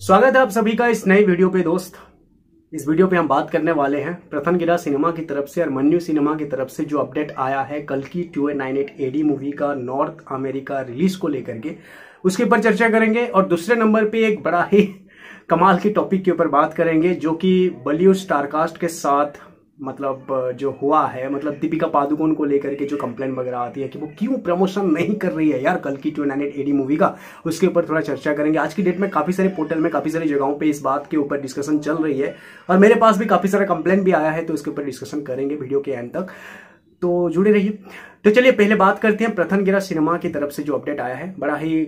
स्वागत है आप सभी का इस नई वीडियो पे, दोस्त। इस वीडियो पे हम बात करने वाले हैं प्रथम गिरा सिनेमा की तरफ़ से और मन्यू सिनेमा की तरफ़ से जो अपडेट आया है कल की two nine eight AD movie का नॉर्थ अमेरिका रिलीज़ को लेकर के। उसके ऊपर चर्चा करेंगे और दूसरे नंबर पे एक बड़ा ही कमाल की टॉपिक के ऊपर बात करेंगे, जो कि बॉलीवुड स्टारकास्ट के साथ मतलब जो हुआ है मतलब दीपिका पादुकोण को लेकर के जो कंप्लेंट वगैरह आती है कि वो क्यों प्रमोशन नहीं कर रही है यार कल की टू नाइन एडी मूवी का, उसके ऊपर थोड़ा चर्चा करेंगे। आज की डेट में काफ़ी सारे पोर्टल में, काफ़ी सारी जगहों पे इस बात के ऊपर डिस्कशन चल रही है और मेरे पास भी काफ़ी सारा कंप्लेंट भी आया है तो इसके ऊपर डिस्कशन करेंगे वीडियो के एंड तक। तो जुड़े रहिए। तो चलिए, पहले बात करते हैं प्रथन गिरा सिनेमा की तरफ़ से जो अपडेट आया है। बड़ा ही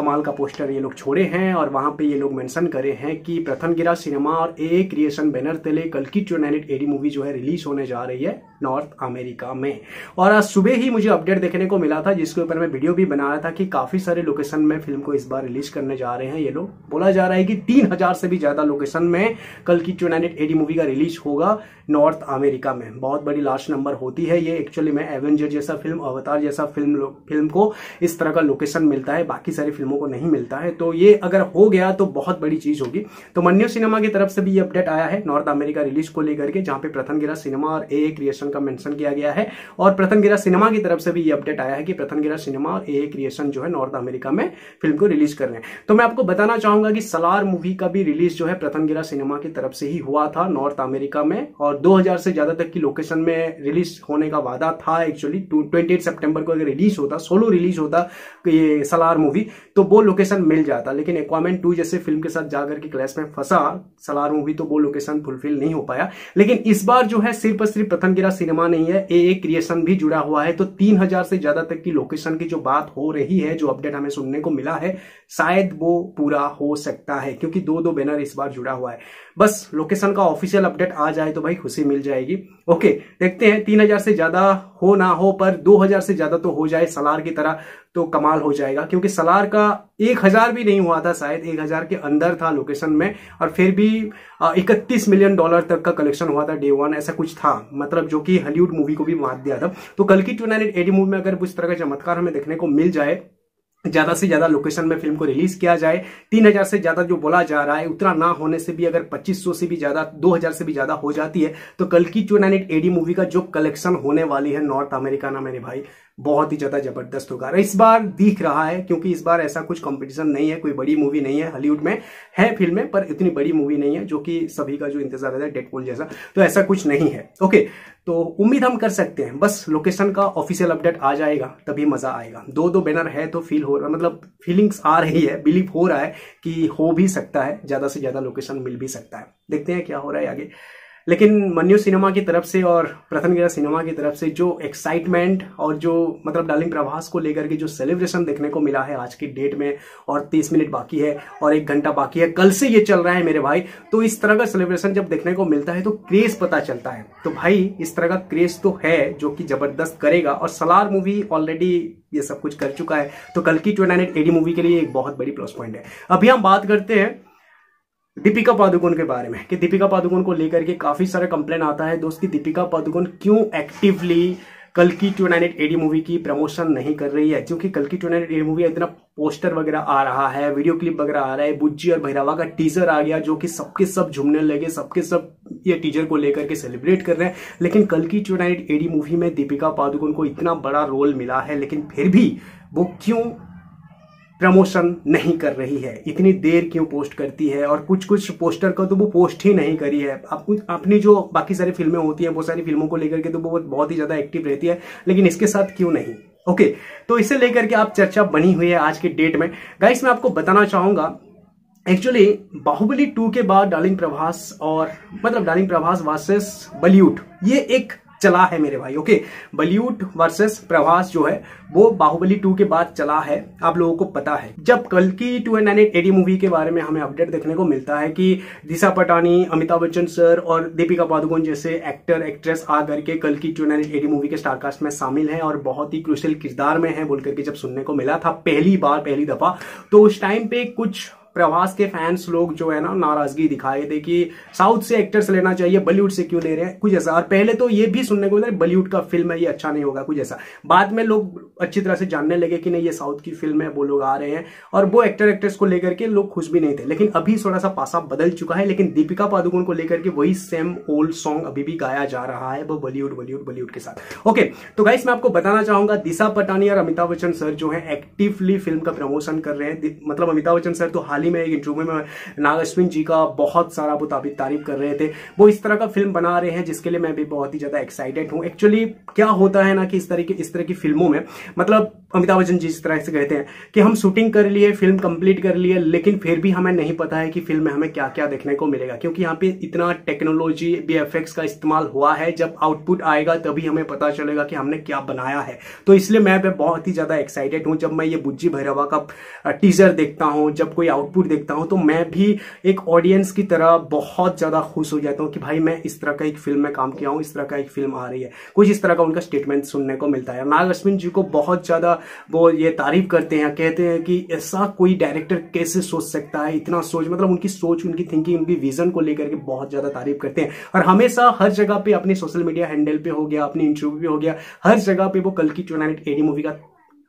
कमाल का पोस्टर ये लोग छोड़े हैं और वहाँ पे ये लोग मेंशन करे हैं कि प्रथम गिरा सिनेमा और ए क्रिएशन बैनर तले कल की टूर्नामेंट एडी मूवी जो है रिलीज़ होने जा रही है नॉर्थ अमेरिका में। और आज सुबह ही मुझे अपडेट देखने को मिला था, जिसके ऊपर मैं वीडियो भी बनाया था कि काफ़ी सारे लोकेशन में फ़िल्म को इस बार रिलीज़ करने जा रहे हैं ये लोग। बोला जा रहा है कि तीन हज़ार से भी ज़्यादा लोकेशन में कल की टूर्नामेंट एडी मूवी का रिलीज़ होगा। नॉर्थ अमेरिका में। बहुत बड़ी लास्ट नंबर होती है ये। एक्चुअली में एवेंजर जैसा फ़िल्म, अवतार जैसा फ़िल्म फ़िल्म को इस तरह का लोकेशन मिलता है। बाकी सारी फ़िल्मों को नहीं मिलता है। तो ये अगर हो गया तो बहुत बड़ी चीज़ होगी। तो मन्यू सिनेमा की तरफ़ से भी ये अपडेट आया है। नॉर्थ अमेरिका रिलीज़ को लेकर के, जहाँ पे प्रथम गिरा सिनेमा और ए क्रिएशन का मेंशन किया गया है। और प्रथम गिरा सिनेमा की तरफ़ से भी ये अपडेट आया है कि प्रथम गिरा सिनेमा और ए क्रिएशन जो है नॉर्थ अमेरिका में फ़िल्म को रिलीज़ कर रहे हैं। तो मैं आपको बताना चाहूँगा कि सलार मूवी का भी रिलीज़ जो है प्रथम गिरा सिनेमा की तरफ़ से ही हुआ था नॉर्थ अमेरिका में। और दो हज़ार से ज़्यादा तक की लोकेशन में रिलीज़ होने का वादा था एक्चुअली ट्वेंटी सितंबर को अगर रिलीज़ होता सोलो रिलीज़ होता ये सलार मूवी तो वो लोकेशन मिल जाता। लेकिन एक्वामेंट टू जैसे फ़िल्म के साथ जाकर के क्लैश में फंसा सलार मूवी तो वो लोकेशन फुलफिल नहीं हो पाया। लेकिन इस बार जो है, सिर्फ़ सिर्फ़ प्रथम गिरा सिनेमा नहीं है ए ए क्रिएशन भी जुड़ा हुआ है। तो तीन हज़ार से ज़्यादा तक की लोकेशन की जो बात हो रही है, जो अपडेट हमें सुनने को मिला है, शायद वो पूरा हो सकता है, क्योंकि दो दो बैनर इस बार जुड़ा हुआ है। बस लोकेशन का ऑफिशियल अपडेट आ जाए तो भाई खुशी मिल जाएगी। ओके, देखते हैं, तीन हज़ार से ज़्यादा हो ना हो, पर दो हज़ार से ज़्यादा तो हो जाए सलार की तरह तो कमाल हो जाएगा, क्योंकि सलार का एक हज़ार भी नहीं हुआ था शायद, एक हज़ार के अंदर था लोकेशन में, और फिर भी इकतीस मिलियन डॉलर तक का कलेक्शन हुआ था डे वन ऐसा कुछ था मतलब जो कि हॉलीवुड मूवी को भी मात दिया था। तो कल की टू नाइन एटी मूवी में अगर उस तरह का चमत्कार हमें देखने को मिल जाए ज़्यादा से ज़्यादा लोकेशन में फ़िल्म को रिलीज़ किया जाए। तीन हज़ार से ज़्यादा जो बोला जा रहा है, उतना ना होने से भी अगर पच्चीस सौ से भी ज़्यादा, दो हज़ार से भी ज़्यादा हो जाती है तो कल की टू नाइन एडी मूवी का जो कलेक्शन होने वाली है नॉर्थ अमेरिका ना मेरे भाई। बहुत ही ज़्यादा ज़बरदस्त होगा। इस बार दिख रहा है, क्योंकि इस बार ऐसा कुछ कंपटीशन नहीं है, कोई बड़ी मूवी नहीं है हॉलीवुड में, है फ़िल्में पर इतनी बड़ी मूवी नहीं है, जो कि सभी का जो इंतज़ार रहता है डेडपुल जैसा। तो ऐसा कुछ नहीं है। ओके तो उम्मीद हम कर सकते हैं। बस लोकेशन का ऑफिशियल अपडेट आ जाएगा, तभी मज़ा आएगा। दो दो बैनर है तो फील हो रहा मतलब फीलिंग्स आ रही है बिलीव हो रहा है कि हो भी सकता है, ज़्यादा से ज़्यादा लोकेशन मिल भी सकता है। देखते हैं क्या हो रहा है आगे। लेकिन मन्यू सिनेमा की तरफ़ से और प्रथम गिरा सिनेमा की तरफ़ से जो एक्साइटमेंट और जो मतलब डार्लिंग प्रभास को लेकर के जो सेलिब्रेशन देखने को मिला है आज की डेट में और तीस मिनट बाकी है और एक घंटा बाकी है, कल से ये चल रहा है मेरे भाई। तो इस तरह का सेलिब्रेशन जब देखने को मिलता है तो क्रेज पता चलता है। तो भाई, इस तरह का क्रेज तो है जो कि ज़बरदस्त करेगा और सलार मूवी ऑलरेडी ये सब कुछ कर चुका है। तो कल की ट्वेंटी एडी मूवी के लिए एक बहुत बड़ी प्लस पॉइंट है। अभी हम बात करते हैं दीपिका पादुकोण के बारे में, कि दीपिका पादुकोण को लेकर के काफ़ी सारा कंप्लेन आता है, दोस्त, की दीपिका पादुकोण क्यों एक्टिवली कल की two nine eight AD movie की प्रमोशन नहीं कर रही है? क्योंकि कल की टू नाइन एडी मूवी इतना पोस्टर वगैरह आ रहा है वीडियो क्लिप वगैरह आ रहा है, बुज्जी और भैरवा का टीजर आ गया, जो कि सबके सब झूमने लगे, सबके सब ये टीजर को लेकर के सेलिब्रेट कर रहे हैं। लेकिन कल की two nine eight AD movie में दीपिका पादुकोण को इतना बड़ा रोल मिला है, लेकिन फिर भी वो क्यों प्रमोशन नहीं कर रही है। इतनी देर क्यों पोस्ट करती है? और कुछ कुछ पोस्टर का तो वो पोस्ट ही नहीं करी है। आप अपनी जो बाकी सारी फ़िल्में होती हैं, वो सारी फ़िल्मों को लेकर के तो वो बहुत ही ज़्यादा एक्टिव रहती है। लेकिन इसके साथ क्यों नहीं? ओके तो इसे लेकर के आप चर्चा बनी हुई है आज के डेट में। गाइस मैं आपको बताना चाहूँगा एक्चुअली बाहुबली टू के बाद डार्लिंग प्रभास और मतलब डार्लिंग प्रभास वर्सेस बॉलीवुड, ये एक चला है मेरे भाई ओके बॉलीवुड वर्सेस प्रभास जो है, वो बाहुबली टू के बाद चला है, आप लोगों को पता है। जब कल की टू एडी मूवी के बारे में हमें अपडेट देखने को मिलता है कि दिशा पटानी, अमिताभ बच्चन सर और दीपिका पादुकोण जैसे एक्टर एक्ट्रेस आ करके कल की टू एडी मूवी के स्टारकास्ट में शामिल है और बहुत ही क्रुशल किरदार में है बोल करके जब सुनने को मिला था पहली बार, पहली दफ़ा तो उस टाइम पे कुछ प्रभास के फैंस लोग जो है ना, नाराज़गी दिखाए थे कि साउथ से एक्टर्स लेना चाहिए बॉलीवुड से क्यों ले रहे हैं? कुछ ऐसा। और पहले तो ये भी सुनने को मिला बॉलीवुड का फ़िल्म है, ये अच्छा नहीं होगा, कुछ ऐसा। बाद में लोग अच्छी तरह से जानने लगे कि नहीं, ये साउथ की फ़िल्म है, वो लोग आ रहे हैं। और वो एक्टर एक्ट्रेस को लेकर के लोग खुश भी नहीं थे। लेकिन अभी थोड़ा सा पासा बदल चुका है, लेकिन दीपिका पादुकोण को लेकर के वही सेम ओल्ड सॉन्ग अभी भी गाया जा रहा है, वो बॉलीवुड बॉलीवुड बॉलीवुड के साथ। ओके तो गाइस मैं आपको बताना चाहूँगा, दिशा पटानी और अमिताभ बच्चन सर जो है एक्टिवली फ़िल्म का प्रमोशन कर रहे हैं। मतलब अमिताभ बच्चन सर तो हाल ही में एक इंटरव्यू में नाग अश्विन जी का बहुत सारा वो तारीफ़ कर रहे थे। वो इस तरह का फ़िल्म बना रहे हैं, जिसके लिए मैं भी बहुत ही ज़्यादा एक्साइटेड हूँ। एक्चुअली क्या होता है ना कि इस तरह की इस तरह की फ़िल्मों में मतलब अमिताभ बच्चन जी इस तरह से कहते हैं कि हम शूटिंग कर लिए फ़िल्म कंप्लीट कर लिए, लेकिन फिर भी हमें नहीं पता है कि फ़िल्म में हमें क्या क्या देखने को मिलेगा, क्योंकि यहाँ पे इतना टेक्नोलॉजी बीएफएक्स का इस्तेमाल हुआ है, जब आउटपुट आएगा तभी हमें पता चलेगा कि हमने क्या बनाया है। तो इसलिए मैं बहुत ही ज़्यादा एक्साइटेड हूँ, जब मैं ये बुज्जी भैरवा का टीजर देखता हूँ, जब कोई आउटपुट देखता हूँ तो मैं भी एक ऑडियंस की तरह बहुत ज़्यादा खुश हो जाता हूँ कि भाई मैं इस तरह का एक फ़िल्म में काम किया हूँ, इस तरह का एक फ़िल्म आ रही है। कुछ इस तरह का उनका स्टेटमेंट सुनने को मिलता है। नाग अश्विन जी को बहुत ज़्यादा वो ये तारीफ़ करते हैं, कहते हैं कि ऐसा कोई डायरेक्टर कैसे सोच सकता है, इतना सोच मतलब उनकी सोच, उनकी थिंकिंग उनकी विजन को लेकर के बहुत ज़्यादा तारीफ़ करते हैं। और हमेशा हर जगह पे अपने सोशल मीडिया हैंडल पे हो गया, अपने इंटरव्यू पे हो गया, हर जगह पे वो कल की टू एडी मूवी का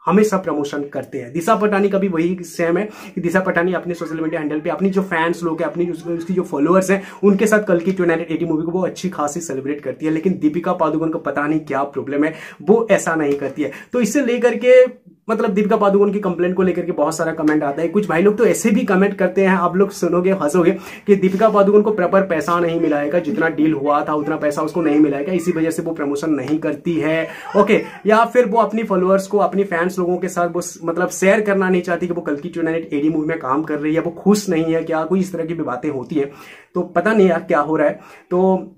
हमेशा प्रमोशन करते हैं। दिशा पटानी का भी वही सेम है कि दिशा पटानी अपने सोशल मीडिया हैंडल पे अपनी जो फैंस लोग हैं, अपनी उसकी जो फॉलोअर्स हैं, उनके साथ कल की टू एटी मूवी को वो अच्छी खासी सेलिब्रेट करती है। लेकिन दीपिका पादुकोण को पता नहीं क्या प्रॉब्लम है, वो ऐसा नहीं करती है। तो इससे लेकर के मतलब दीपिका पादुकोण की कंप्लेंट को लेकर के बहुत सारा कमेंट आता है। कुछ भाई लोग तो ऐसे भी कमेंट करते हैं, आप लोग सुनोगे, हंसोगे कि दीपिका पादुकोण को प्रॉपर पैसा नहीं मिलाएगा जितना डील हुआ था, उतना पैसा उसको नहीं मिलाएगा इसी वजह से वो प्रमोशन नहीं करती है। ओके या फिर वो अपनी फॉलोअर्स को, अपनी फैंस लोगों के साथ वो मतलब शेयर करना नहीं चाहती कि वो कल की चुनाव एडी मूवी में काम कर रही है, वो खुश नहीं है क्या? कोई इस तरह की भी बातें होती है। तो पता नहीं यार क्या हो रहा है। तो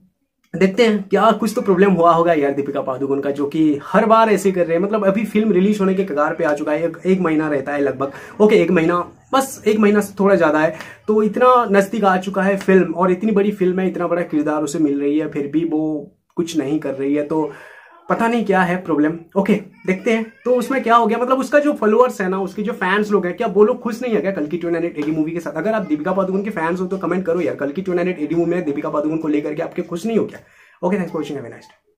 देखते हैं क्या कुछ तो प्रॉब्लम हुआ होगा यार दीपिका पादुकोण का जो कि हर बार ऐसे कर रहे हैं। मतलब अभी फ़िल्म रिलीज़ होने के कगार पे आ चुका है एक, एक महीना रहता है लगभग। ओके एक महीना बस एक महीना से थोड़ा ज़्यादा है। तो इतना नज़दीक आ चुका है फ़िल्म और इतनी बड़ी फ़िल्म है इतना बड़ा किरदार उसे मिल रही है फिर भी वो कुछ नहीं कर रही है। तो पता नहीं क्या है प्रॉब्लम ओके देखते हैं. तो उसमें क्या हो गया? मतलब उसका जो फॉलोअर्स है ना, उसके जो फैंस लोग हैं, क्या वो लोग खुश नहीं है क्या कल की ट्वेंटी एटी मूवी के साथ? अगर आप दीपिका पादुकोण के फैंस हो तो कमेंट करो यार, कल की ट्वेंटी एटी मूवी में दीपिका पादुकोण को लेकर के आपके खुश नहीं हो क्या? Okay thanks for watching day.